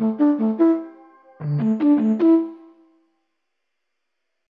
Mm-hmm.